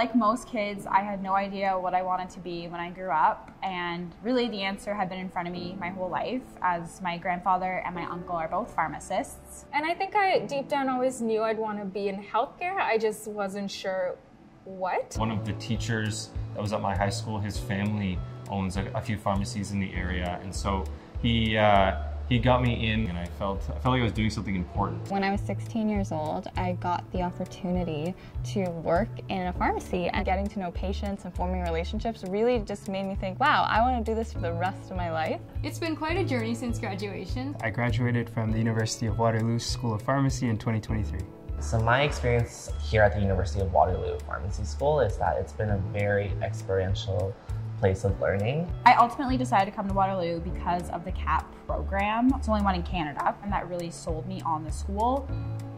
Like most kids, I had no idea what I wanted to be when I grew up, and really the answer had been in front of me my whole life, as my grandfather and my uncle are both pharmacists. And I think I deep down always knew I'd want to be in healthcare. I just wasn't sure what. One of the teachers that was at my high school, his family owns a, a few pharmacies in the area, and so he uh, he got me in, and I felt I felt like I was doing something important. When I was 16 years old, I got the opportunity to work in a pharmacy, and getting to know patients and forming relationships really just made me think, wow, I want to do this for the rest of my life. It's been quite a journey since graduation. I graduated from the University of Waterloo School of Pharmacy in 2023. So my experience here at the University of Waterloo Pharmacy School is that it's been a very experiential place of learning. I ultimately decided to come to Waterloo because of the CAP program. It's the only one in Canada, and that really sold me on the school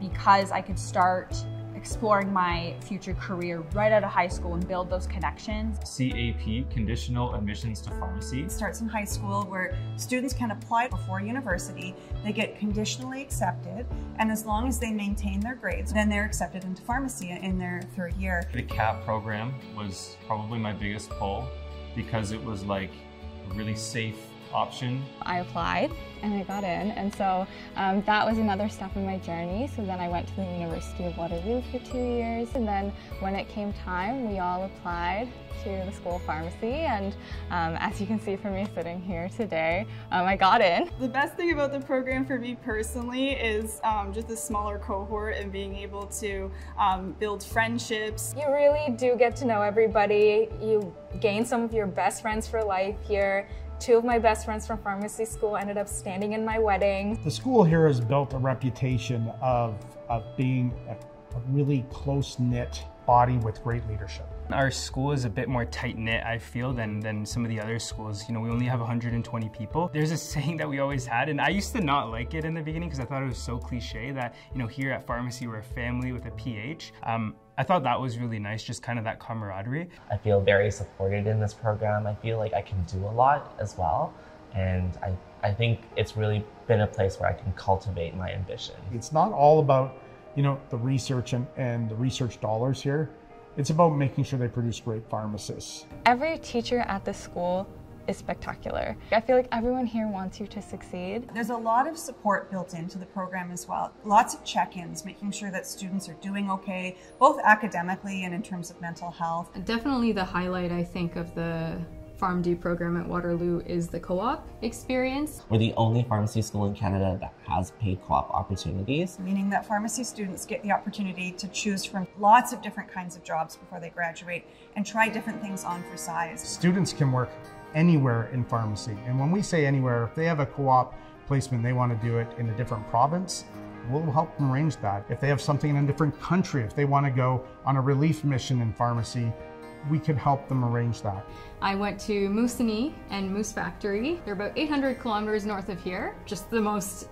because I could start exploring my future career right out of high school and build those connections. CAP, Conditional Admissions to Pharmacy. It starts in high school where students can apply before university. They get conditionally accepted, and as long as they maintain their grades, then they're accepted into pharmacy in their third year. The CAP program was probably my biggest pull because it was like a really safe option. I applied and I got in, and so um, that was another step in my journey. So then I went to the University of Waterloo for two years, and then when it came time, we all applied to the School of Pharmacy, and um, as you can see from me sitting here today, um, I got in. The best thing about the program for me personally is um, just a smaller cohort and being able to um, build friendships. You really do get to know everybody. You gain some of your best friends for life here. Two of my best friends from pharmacy school ended up standing in my wedding. The school here has built a reputation of, of being a, a really close knit body with great leadership. Our school is a bit more tight knit, I feel, than, than some of the other schools. You know, we only have 120 people. There's a saying that we always had, and I used to not like it in the beginning because I thought it was so cliche that, you know, here at pharmacy, we're a family with a PH. Um, I thought that was really nice, just kind of that camaraderie. I feel very supported in this program. I feel like I can do a lot as well. And I, I think it's really been a place where I can cultivate my ambition. It's not all about, you know, the research and, and the research dollars here. It's about making sure they produce great pharmacists. Every teacher at the school is spectacular. I feel like everyone here wants you to succeed. There's a lot of support built into the program as well. Lots of check-ins, making sure that students are doing okay, both academically and in terms of mental health. Definitely the highlight, I think, of the PharmD program at Waterloo is the co-op experience. We're the only pharmacy school in Canada that has paid co-op opportunities. Meaning that pharmacy students get the opportunity to choose from lots of different kinds of jobs before they graduate and try different things on for size. Students can work anywhere in pharmacy. And when we say anywhere, if they have a co-op placement, they want to do it in a different province, we'll help them arrange that. If they have something in a different country, if they want to go on a relief mission in pharmacy, we could help them arrange that. I went to Moosonee and Moose Factory. They're about 800 kilometers north of here. Just the most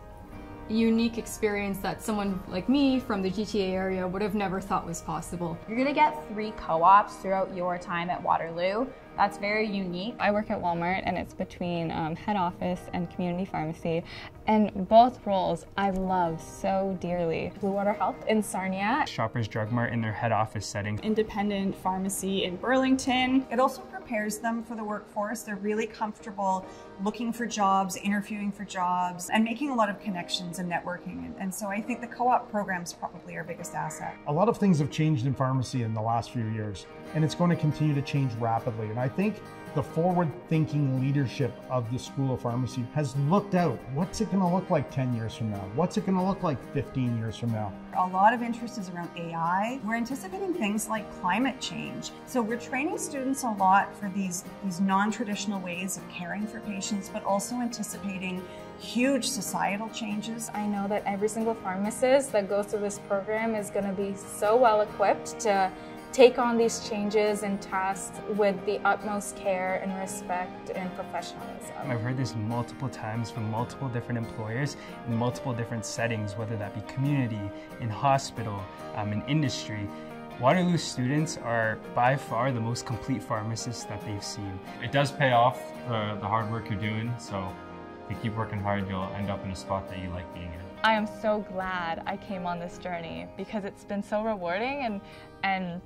unique experience that someone like me from the GTA area would have never thought was possible. You're gonna get three co-ops throughout your time at Waterloo. That's very unique. I work at Walmart and it's between um, head office and community pharmacy. And both roles I love so dearly. Bluewater Health in Sarnia. Shoppers Drug Mart in their head office setting. Independent pharmacy in Burlington. It also prepares them for the workforce. They're really comfortable looking for jobs, interviewing for jobs, and making a lot of connections and networking. And, and so I think the co-op program is probably our biggest asset. A lot of things have changed in pharmacy in the last few years, and it's going to continue to change rapidly. And I think the forward-thinking leadership of the School of Pharmacy has looked out. What's it going to look like 10 years from now? What's it going to look like 15 years from now? A lot of interest is around AI. We're anticipating things like climate change. So we're training students a lot for these, these non-traditional ways of caring for patients, but also anticipating huge societal changes. I know that every single pharmacist that goes through this program is going to be so well equipped to take on these changes and tasks with the utmost care and respect and professionalism. I've heard this multiple times from multiple different employers in multiple different settings, whether that be community, in hospital, um, in industry. Waterloo students are by far the most complete pharmacists that they've seen. It does pay off uh, the hard work you're doing, so if you keep working hard, you'll end up in a spot that you like being in. I am so glad I came on this journey because it's been so rewarding and and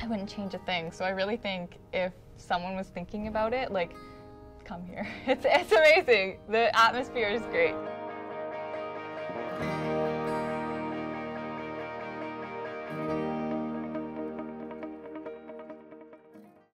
I wouldn't change a thing. So I really think if someone was thinking about it, like, come here. It's, it's amazing. The atmosphere is great.